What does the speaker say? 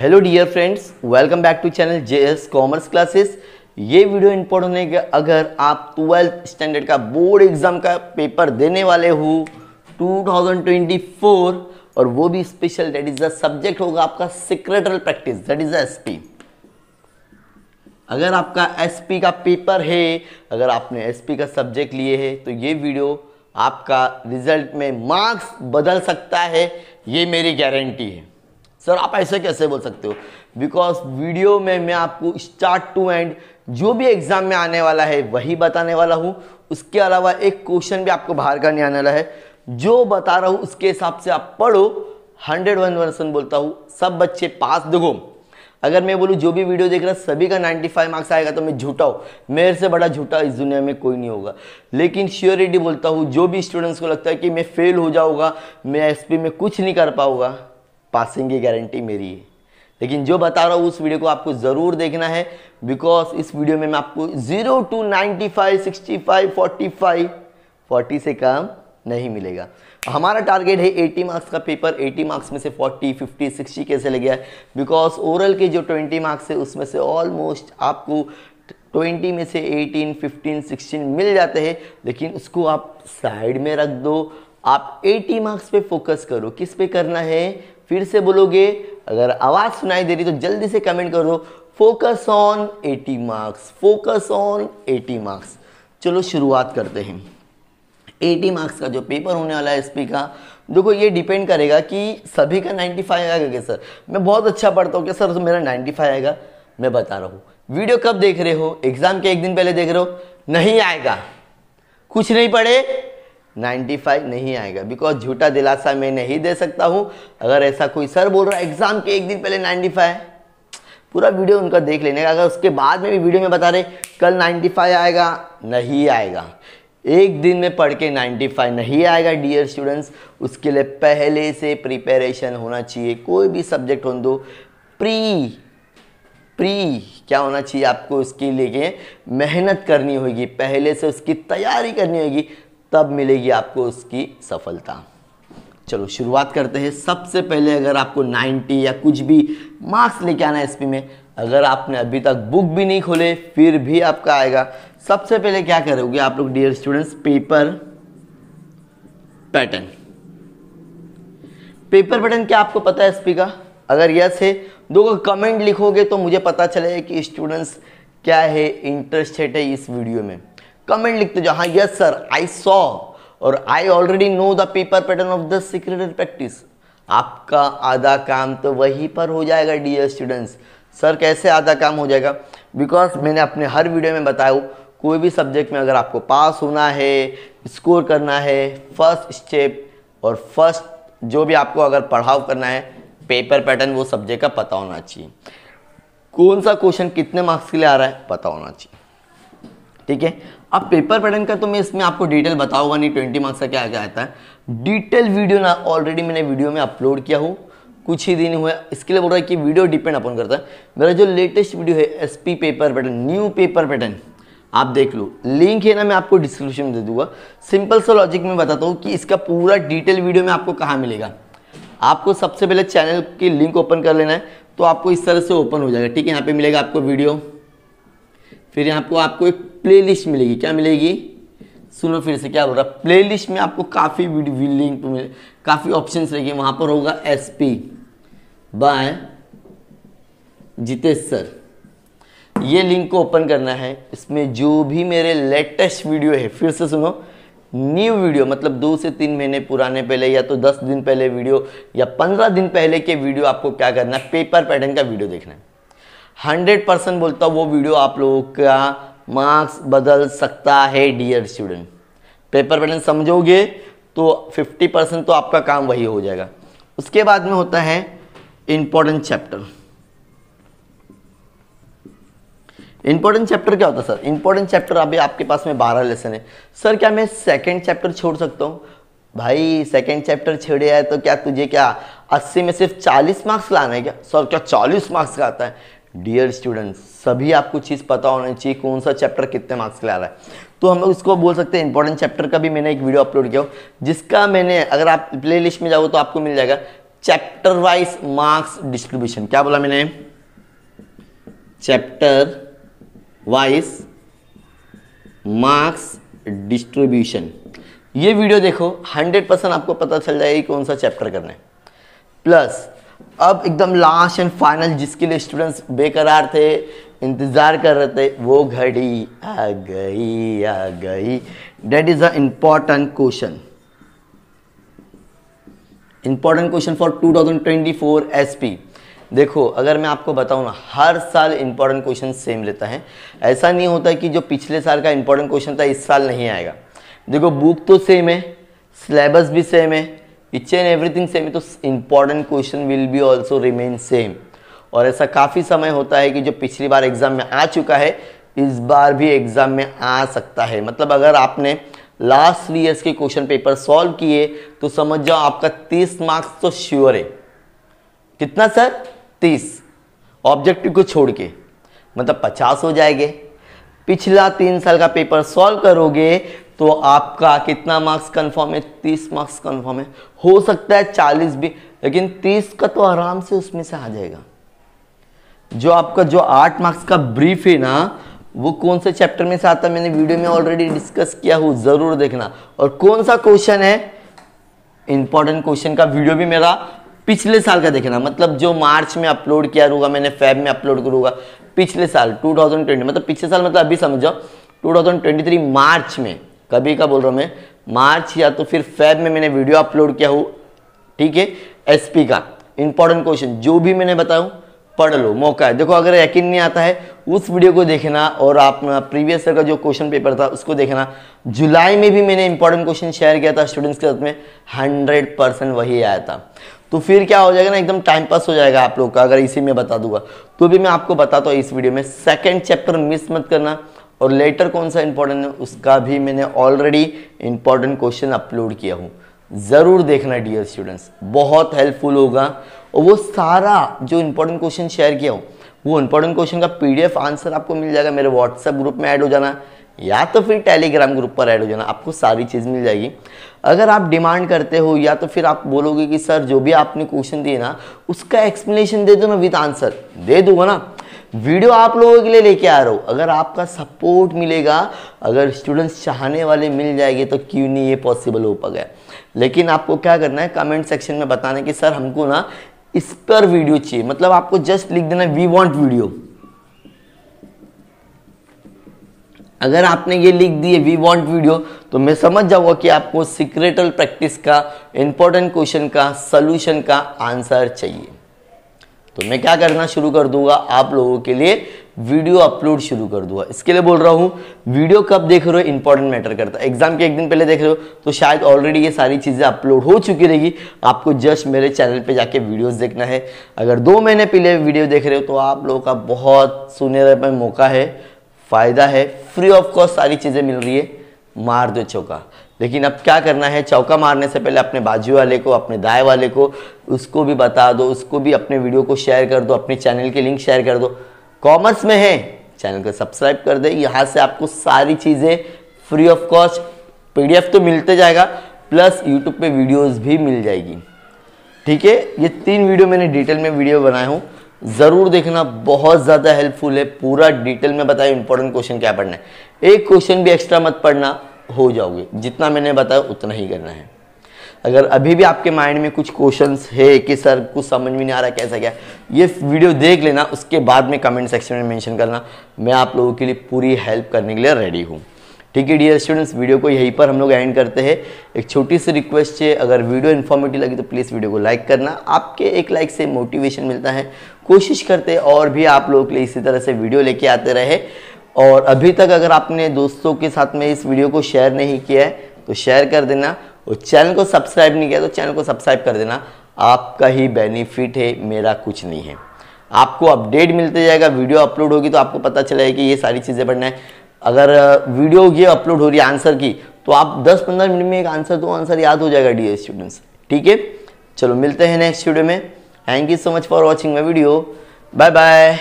Hello dear friends welcome back to channel J S commerce classes ये video important है कि अगर आप ट्वेल्थ स्टैंडर्ड का बोर्ड एग्ज़ाम का पेपर देने वाले हो 2024 और वो भी special that is the subject होगा आपका secretarial practice that is SP अगर आपका एसपी का पेपर है, अगर आपने एसपी का सब्जेक्ट लिए है तो ये वीडियो आपका रिज़ल्ट में मार्क्स बदल सकता है, ये मेरी गारंटी है। सर आप ऐसे कैसे बोल सकते हो? बिकॉज़ वीडियो में मैं आपको स्टार्ट टू एंड जो भी एग्ज़ाम में आने वाला है, वही बताने वाला हूँ। उसके अलावा एक क्वेश्चन भी आपको बाहर का नहीं आने वाला है। जो बता रहा हूँ, उसके हिसाब से आप पढ़ो। हंड्रेड वन परसेंट बोलता हूँ, सब बच्चे पास देखो अगर मैं बोलूँ, जो भी वीडियो देख रहा सभी का 95 मार्क्स आएगा तो मैं झूठा हूँ। मेरे से बड़ा झूठा इस दुनिया में कोई नहीं होगा। लेकिन श्योरिटी बोलता हूँ, जो भी स्टूडेंट्स को लगता है कि मैं फेल हो जाऊँगा, मैं एसपी में कुछ नहीं कर पाऊँगा। पासिंग की गारंटी मेरी है। लेकिन जो बता रहा हूँ उस वीडियो को आपको ज़रूर देखना है बिकॉज़ इस वीडियो में मैं आपको zero two ninety five sixty five forty five forty से कम नहीं मिलेगा। हमारा टारगेट है 80 मार्क्स का पेपर 80 मार्क्स में से 40, 50, 60 कैसे लग गया? है बिकॉज़ ओरल के जो 20 मार्क्स है उसमें से ऑलमोस्ट आपको 20 में से 18, 15, 16 मिल जाते हैं। लेकिन उसको आप साइड में रख दो। आप 80 मार्क्स पे फोकस करो। किस पे करना है? फिर से बोलोगे, अगर आवाज़ सुनाई दे रही तो जल्दी से कमेंट करो। Focus on 80 marks focus on 80 marks चलो, शुरुआत करते हैं। 80 मार्क्स का जो पेपर होने वाला है एसपी का, देखो, ये डिपेंड करेगा कि सभी का 95 आएगा क्या सर मैं बहुत अच्छा पढ़ता हूँ क्या सर तो मेरा 95 आएगा। मैं बता रहा हूँ। वीडियो कब देख रहे हो? एग्ज़ाम के एक दिन पहले देख रहे हो? नहीं आएगा। कुछ नहीं पढ़े 95 नहीं आएगा। बिकॉज़ झूठा दिलासा मैं नहीं दे सकता हूँ। अगर ऐसा कोई सर बोल रहा है एग्ज़ाम के एक दिन पहले 95 पूरा वीडियो उनका देख लेने का। अगर उसके बाद में भी वीडियो में बता रहे, कल 95 आएगा। नहीं आएगा। एक दिन में पढ़ के 95 नहीं आएगा डियर स्टूडेंट्स उसके लिए पहले से प्रिपेरेशन होना चाहिए। कोई भी सब्जेक्ट हो दो। प्री प्री क्या होना चाहिए आपको उसके लिए? मेहनत करनी होगी। पहले से उसकी तैयारी करनी होगी। तब मिलेगी आपको उसकी सफलता। चलो, शुरुआत करते हैं। सबसे पहले अगर आपको 90 या कुछ भी मार्क्स लेके आना है एसपी में, अगर आपने अभी तक बुक भी नहीं खोले, फिर भी आपका आएगा। सबसे पहले क्या करोगे आप लोग, dear students, paper pattern. Paper pattern क्या आपको पता है एसपी का? अगर यस है, दो कमेंट लिखोगे तो मुझे पता चलेगा कि स्टूडेंट्स क्या है इंटरेस्टेड है इस वीडियो में। कमेंट लिखते जाओ हाँ यस सर आई सॉ और I already know the paper pattern of the secret practice आपका आधा काम तो वहीं पर हो जाएगा डियर स्टूडेंट्स सर कैसे आधा काम हो जाएगा? बिकॉज़ मैंने अपने हर वीडियो में बताया कोई भी सब्जेक्ट में अगर आपको पास होना है स्कोर करना है फ़र्स्ट स्टेप और फ़र्स्ट जो भी आपको अगर पढ़ाव करना है पेपर पैटर्न वो सब्जेक्ट का पता होना चाहिए। कौन सा क्वेश्चन कितने मार्क्स के लिए आ रहा है, पता होना चाहिए। ठीक है? अब पेपर पैटर्न का तो मैं इसमें आपको डिटेल बताऊँगा नहीं ट्वेंटी मार्क्स का क्या क्या आता है। डिटेल वीडियो ना ऑलरेडी मैंने वीडियो में अपलोड किया हूँ। कुछ ही दिन हुए, इसके लिए बोल रहा है कि वीडियो डिपेंड अपन करता है। मेरा जो लेटेस्ट वीडियो है SP paper pattern new paper pattern आप देख लो। लिंक है ना, मैं आपको डिस्क्रिप्शन में दे दूँगा। सिंपल सा लॉजिक में बताता हूँ कि इसका पूरा डिटेल वीडियो में आपको कहाँ मिलेगा। आपको सबसे पहले चैनल की लिंक ओपन कर लेना है तो आपको इस तरह से ओपन हो जाएगा। ठीक है, यहाँ पे मिलेगा आपको वीडियो फिर यहाँ पर आपको एक प्लेलिस्ट मिलेगी। क्या मिलेगी? सुनो फिर से, क्या बोल रहा? प्लेलिस्ट में आपको काफ़ी वीडियो लिंक मिले काफ़ी ऑप्शन रहेंगे। वहाँ पर होगा S P by Jitesh sir. ये लिंक को ओपन करना है। इसमें जो भी मेरे लेटेस्ट वीडियो है, फिर से सुनो। न्यू वीडियो मतलब दो से तीन महीने पुराने पहले या तो दस दिन पहले वीडियो या पंद्रह दिन पहले के वीडियो आपको क्या करना है? पेपर पैटर्न का वीडियो देखना है। हंड्रेड परसेंट बोलता हूँ, वो वीडियो आप लोगों का मार्क्स बदल सकता है डियर स्टूडेंट पेपर पैटर्न समझोगे तो 50 परसेंट तो आपका काम वही हो जाएगा. उसके बाद में होता है इंपॉर्टेंट चैप्टर इंपॉर्टेंट चैप्टर क्या होता है सर इंपॉर्टेंट चैप्टर अभी आपके पास में बारह लेसन है. सर क्या मैं सेकंड चैप्टर छोड़ सकता हूँ? भाई सेकंड चैप्टर छेड़े है तो क्या तुझे क्या 80 में सिर्फ़ 40 मार्क्स लाना है क्या? सर क्या 40 मार्क्स का आता है? डियर स्टूडेंट सभी आपको चीज़ पता होना चाहिए कौन सा चैप्टर कितने मार्क्स के रहा है। तो हम लोग इसको बोल सकते हैं इंपॉर्टेंट चैप्टर का भी मैंने एक वीडियो अपलोड किया जिसका मैंने, अगर आप प्ले में जाओ तो आपको मिल जाएगा चैप्टर वाइज मार्क्स डिस्ट्रीब्यूशन क्या बोला मैंने? चैप्टर वाइज मार्क्स डिस्ट्रीब्यूशन ये वीडियो देखो 100 परसेंट आपको पता चल जाएगा कौन सा चैप्टर करना है। प्लस अब एकदम लास्ट एंड फाइनल जिसके लिए स्टूडेंट्स बेकरार थे, इंतज़ार कर रहे थे, वो घड़ी आ गई आ गई। That is a important question important question for 2024 SP देखो, अगर मैं आपको बताऊँ ना, हर साल इंपॉर्टेंट क्वेश्चन सेम लेता है। ऐसा नहीं होता कि जो पिछले साल का इंपॉर्टेंट क्वेश्चन था, इस साल नहीं आएगा। देखो बुक तो सेम है सिलेबस भी सेम है इच एंड एवरीथिंग सेम है तो important question will be also remain same और ऐसा काफ़ी समय होता है कि जो पिछली बार एग्ज़ाम में आ चुका है, इस बार भी एग्ज़ाम में आ सकता है। मतलब अगर आपने लास्ट थ्री ईयर्स के क्वेश्चन पेपर सॉल्व किए तो समझ जाओ आपका तीस मार्क्स तो श्योर है। कितना सर तीस। ऑब्जेक्टिव को छोड़ के। मतलब पचास हो जाएँगे। पिछला तीन साल का पेपर सॉल्व करोगे तो आपका कितना मार्क्स कंफर्म है? तीस मार्क्स कंफर्म है। हो सकता है चालीस भी, लेकिन तीस का तो आराम से उसमें से आ जाएगा। जो आपका, जो आठ मार्क्स का ब्रीफ है ना, वो कौन से चैप्टर में से आता है? मैंने वीडियो में ऑलरेडी डिस्कस किया हूँ, ज़रूर देखना। और कौन सा क्वेश्चन है? इंपॉर्टेंट क्वेश्चन का वीडियो भी मेरा पिछले साल का देखना। मतलब जो मार्च में अपलोड किया होगा, मैंने फेब में अपलोड करूँगा, पिछले साल 2020 मतलब पिछले साल मतलब अभी समझो 2023 मार्च में कभी का बोल रहा हूँ मैं, मार्च या तो फिर फेब में मैंने वीडियो अपलोड किया हूँ, ठीक है? एसपी का इंपॉर्टेंट क्वेश्चन जो भी मैंने बताऊँ पढ़ लो, मौका है। देखो, अगर यकीन नहीं आता है, उस वीडियो को देखना और आप प्रीवियस ईयर का जो क्वेश्चन पेपर था, उसको देखना। जुलाई में भी मैंने इंपॉर्टेंट क्वेश्चन शेयर किया था स्टूडेंट्स के साथ में हंड्रेड परसेंट वही आया था। तो फिर क्या हो जाएगा ना, एकदम टाइम पास हो जाएगा आप लोग का, अगर इसी में बता दूँगा। तो भी मैं आपको बताता हूँ इस वीडियो में सेकेंड चैप्टर मिस मत करना। और लेटर कौन सा इंपॉर्टेंट है, उसका भी मैंने ऑलरेडी इंपॉर्टेंट क्वेश्चन अपलोड किया हूँ। ज़रूर देखना डियर स्टूडेंट्स बहुत हेल्पफुल होगा। और वो सारा जो इंपॉर्टेंट क्वेश्चन शेयर किया हूँ, वो इंपॉर्टेंट क्वेश्चन का पीडीएफ आंसर आपको मिल जाएगा मेरे व्हाट्सएप ग्रुप में ऐड हो जाना, या तो फिर टेलीग्राम ग्रुप पर ऐड हो जाना। आपको सारी चीज़ मिल जाएगी। अगर आप डिमांड करते हो, या तो फिर आप बोलोगे कि, सर, जो भी आपने क्वेश्चन दिए ना, उसका एक्सप्लेनेशन दे दो ना विद आंसर दे दूँगा ना। वीडियो आप लोगों के लिए लेके आ रहा हूँ। अगर आपका सपोर्ट मिलेगा, अगर स्टूडेंट्स चाहने वाले मिल जाएँगे तो क्यों नहीं ये पॉसिबल हो पाएगा? लेकिन आपको क्या करना है कमेंट सेक्शन में बताना कि, सर, हमको ना इस पर वीडियो चाहिए। मतलब आपको जस्ट लिख देना वी वॉन्ट वीडियो अगर आपने ये लिख दिए वी वांट वीडियो तो मैं समझ जाऊँगा कि आपको सीक्रेटल प्रैक्टिस का इंपॉर्टेंट क्वेश्चन का सोल्यूशन का आंसर चाहिए। तो मैं क्या करना शुरू कर दूँगा? आप लोगों के लिए वीडियो अपलोड शुरू कर दूँगा। इसके लिए बोल रहा हूँ, वीडियो कब देख रहे हो इंपॉर्टेंट मैटर करता है। एग्ज़ाम के एक दिन पहले देख रहे हो तो शायद ऑलरेडी ये सारी चीज़ें अपलोड हो चुकी रहेगी। आपको जस्ट मेरे चैनल पे जाके वीडियोस देखना है। अगर दो महीने पहले वीडियो देख रहे हो तो आप लोगों का बहुत सुनहरे में मौका है, फ़ायदा है। फ्री ऑफ़ कॉस्ट सारी चीज़ें मिल रही है। मार दो चौका। लेकिन अब क्या करना है? चौका मारने से पहले अपने बाजू वाले को, अपने दाएँ वाले को, उसको भी बता दो, उसको भी अपने वीडियो को शेयर कर दो, अपने चैनल के लिंक शेयर कर दो। कॉमर्स में है। चैनल को सब्सक्राइब कर दे। यहाँ से आपको सारी चीज़ें फ्री ऑफ़ कॉस्ट पीडीएफ तो मिलते जाएगा प्लस यूट्यूब पे वीडियोस भी मिल जाएगी। ठीक है? ये तीन वीडियो मैंने डिटेल में वीडियो बनाया हूँ। ज़रूर देखना, बहुत ज़्यादा हेल्पफुल है। पूरा डिटेल में बताया इंपॉर्टेंट क्वेश्चन क्या पढ़ना है। एक क्वेश्चन भी एक्स्ट्रा मत पढ़ना। हो जाओगे। जितना मैंने बताया उतना ही करना है। अगर अभी भी आपके माइंड में कुछ क्वेश्चंस है कि सर, कुछ समझ में नहीं आ रहा, कैसा क्या, ये वीडियो देख लेना, उसके बाद में कमेंट सेक्शन में मेंशन करना। मैं आप लोगों के लिए पूरी हेल्प करने के लिए रेडी हूँ। ठीक है डियर स्टूडेंट्स वीडियो को यहीं पर हम लोग एंड करते हैं। एक छोटी सी रिक्वेस्ट है, अगर वीडियो इन्फॉर्मेटिव लगी तो प्लीज़ वीडियो को लाइक करना। आपके एक लाइक से मोटिवेशन मिलता है। कोशिश करते और भी आप लोगों के लिए इसी तरह से वीडियो लेके आते रहे। और अभी तक अगर आपने दोस्तों के साथ में इस वीडियो को शेयर नहीं किया है तो शेयर कर देना। और चैनल को सब्सक्राइब नहीं किया तो चैनल को सब्सक्राइब कर देना। आपका ही बेनिफिट है, मेरा कुछ नहीं है। आपको अपडेट मिलते जाएगा, वीडियो अपलोड होगी तो आपको पता चलेगा कि ये सारी चीज़ें पढ़ना है। अगर वीडियो ये अपलोड हो रही है आंसर की तो आप 10-15 मिनट में एक आंसर दो आंसर याद हो जाएगा डी स्टूडेंट्स ठीक है? चलो मिलते हैं नेक्स्ट वीडियो में। Thank you so much for watching my video bye bye